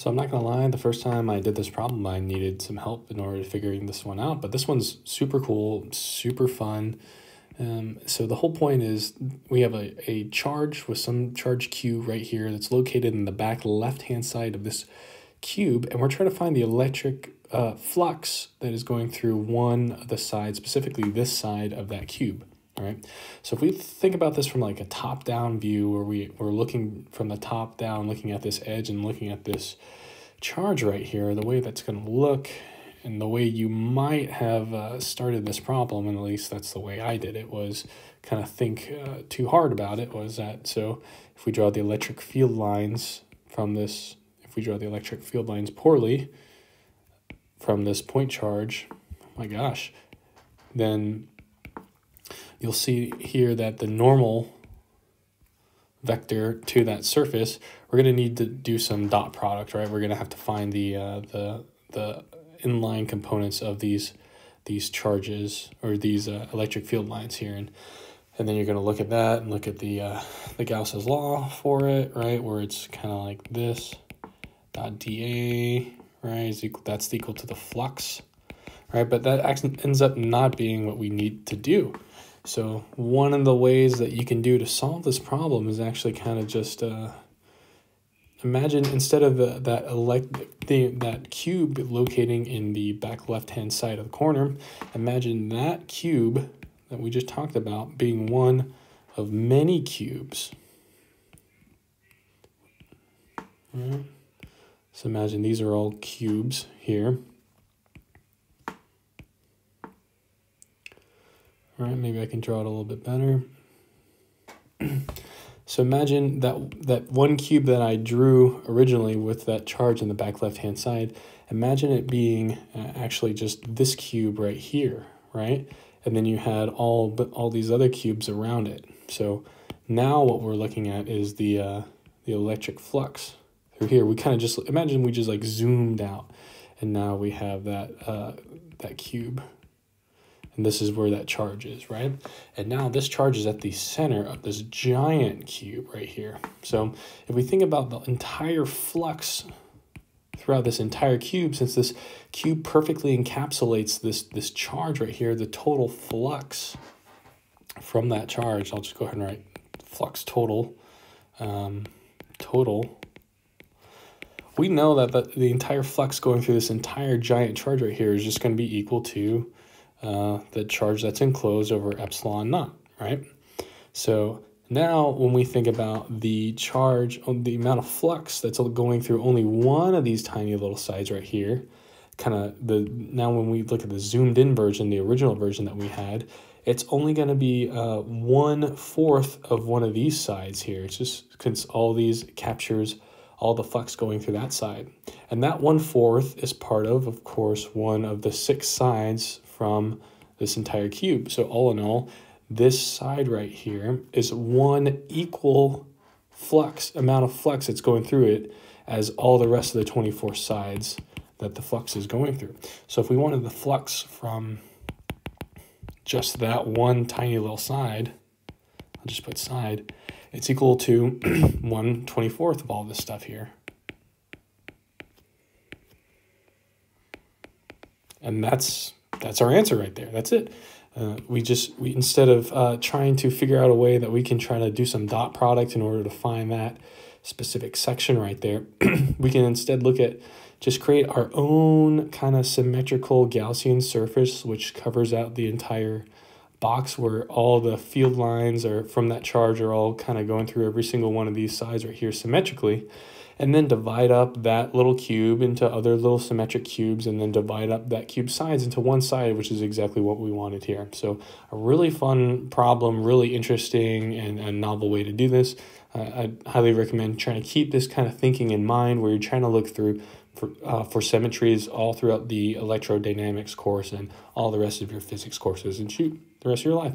So I'm not gonna lie, the first time I did this problem, I needed some help in order to figuring this one out. But this one's super cool, super fun. Um, so the whole point is we have a, a charge with some charge Q right here that's located in the back left-hand side of this cube, and we're trying to find the electric uh, flux that is going through one of the sides, specifically this side of that cube. All right. So if we think about this from like a top-down view, where we we're looking from the top down, looking at this edge and looking at this charge right here, the way that's going to look and the way you might have uh, started this problem, and at least that's the way I did it, was kind of think uh, too hard about it, was that, so if we draw the electric field lines from this, if we draw the electric field lines poorly from this point charge, oh my gosh, then you'll see here that the normal vector to that surface, we're going to need to do some dot product, right? We're going to have to find the, uh, the, the inline components of these, these charges or these uh, electric field lines here. And, and then you're going to look at that and look at the, uh, the Gauss's law for it, right? Where it's kind of like this dot dA, right? Is equal, that's equal to the flux, right? But that actually ends up not being what we need to do so one of the ways that you can do to solve this problem is actually kind of just uh, imagine instead of the, that elect the, that cube locating in the back left hand side of the corner, imagine that cube that we just talked about being one of many cubes. Right. So imagine these are all cubes here. All right, maybe I can draw it a little bit better. so imagine that, that one cube that I drew originally with that charge in the back left-hand side, imagine it being uh, actually just this cube right here, right? And then you had all, but all these other cubes around it. So now what we're looking at is the, uh, the electric flux through here. We kind of just, imagine we just like zoomed out and now we have that, uh, that cube and this is where that charge is, right? And now this charge is at the center of this giant cube right here. So if we think about the entire flux throughout this entire cube, since this cube perfectly encapsulates this, this charge right here, the total flux from that charge, I'll just go ahead and write flux total, um, total we know that the, the entire flux going through this entire giant charge right here is just going to be equal to uh, the charge that's enclosed over epsilon naught, right? So now when we think about the charge, the amount of flux that's going through only one of these tiny little sides right here, kind of the, now when we look at the zoomed in version, the original version that we had, it's only going to be uh, one fourth of one of these sides here. It's just because all these captures all the flux going through that side. And that one fourth is part of, of course, one of the six sides from this entire cube. So all in all, this side right here is one equal flux, amount of flux that's going through it as all the rest of the 24 sides that the flux is going through. So if we wanted the flux from just that one tiny little side, I'll just put side, it's equal to 1 24th of all this stuff here. And that's that's our answer right there. That's it. Uh, we just we instead of uh, trying to figure out a way that we can try to do some dot product in order to find that specific section right there, we can instead look at just create our own kind of symmetrical Gaussian surface which covers out the entire box where all the field lines are from that charge are all kind of going through every single one of these sides right here symmetrically and then divide up that little cube into other little symmetric cubes and then divide up that cube sides into one side, which is exactly what we wanted here. So a really fun problem, really interesting and a novel way to do this. Uh, I highly recommend trying to keep this kind of thinking in mind where you're trying to look through for, uh, for symmetries all throughout the electrodynamics course and all the rest of your physics courses and shoot the rest of your life.